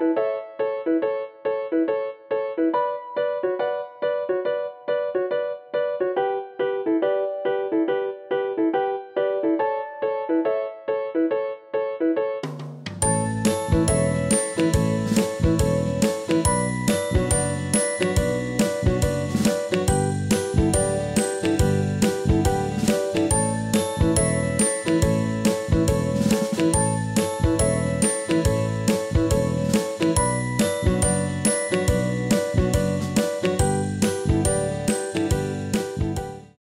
Música